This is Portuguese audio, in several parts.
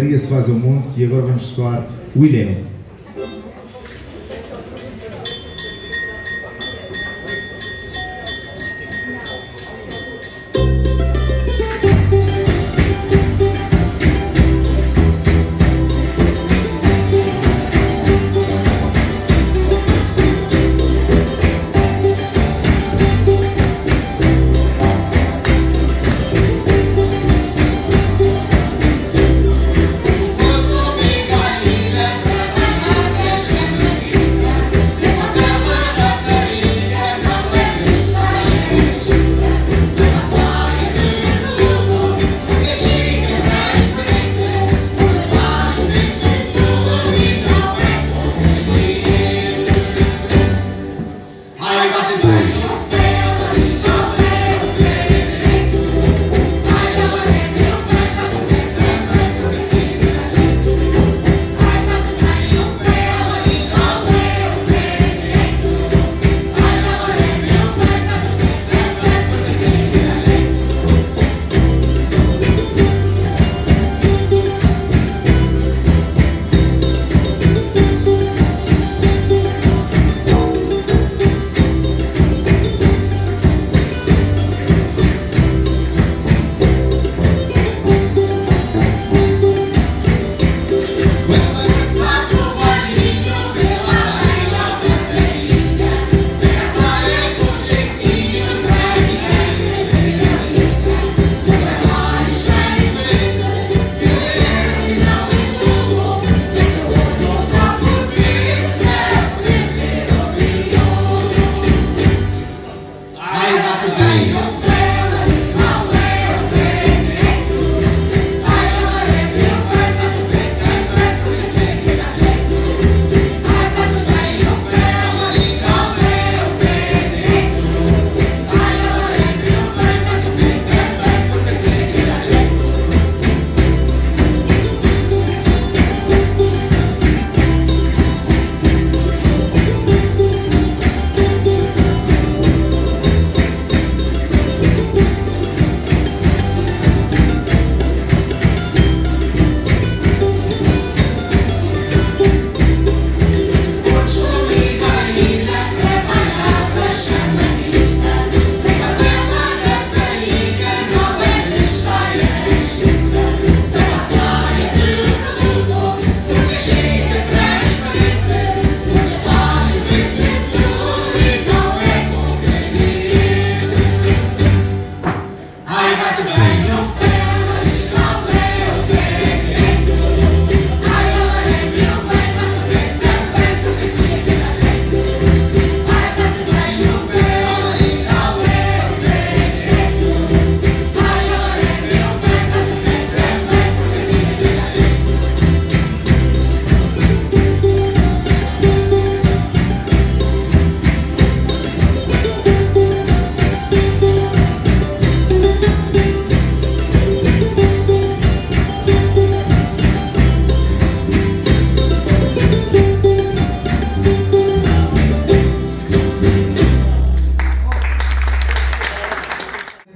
Maria se faz ao monte e agora vamos tocar o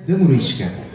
Ilhéu.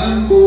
Amen.